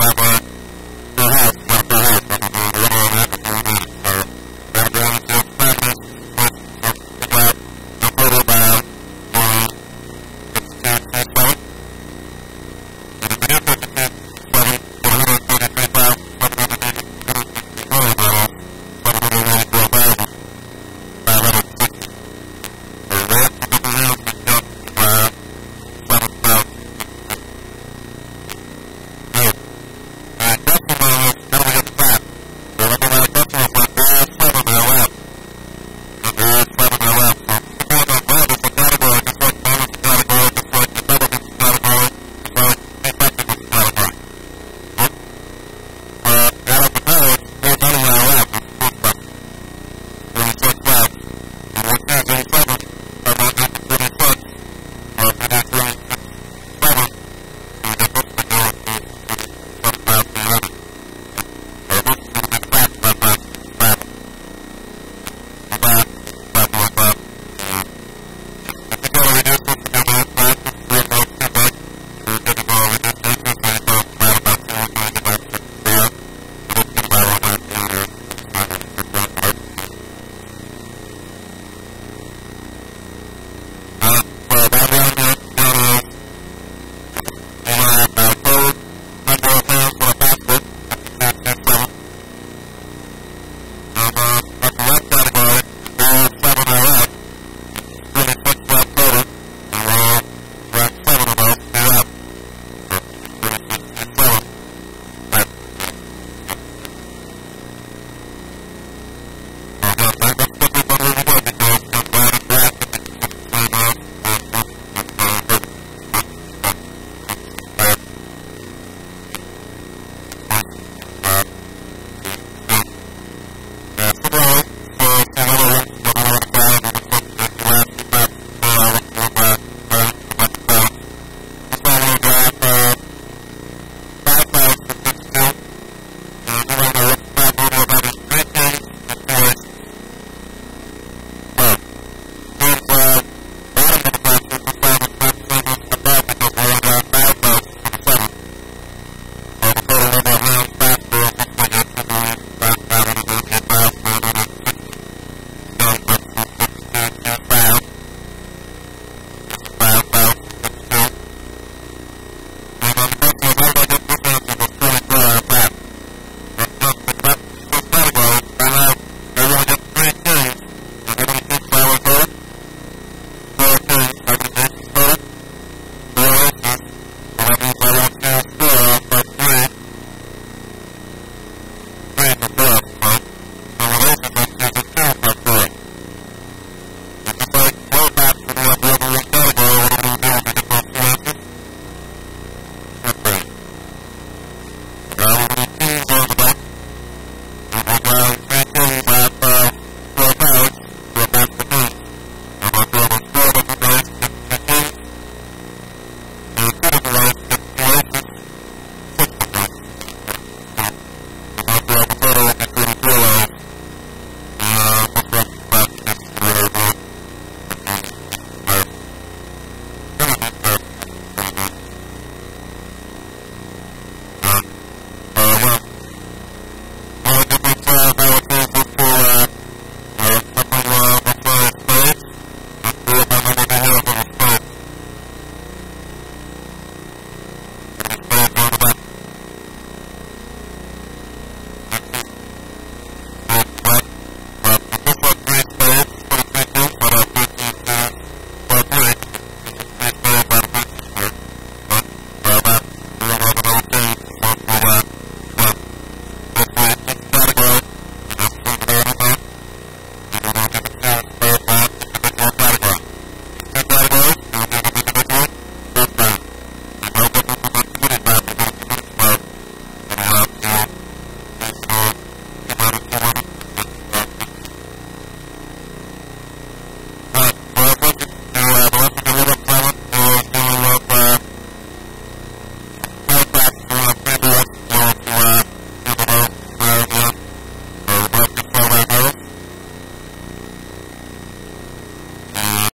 Bye-bye. Thank you.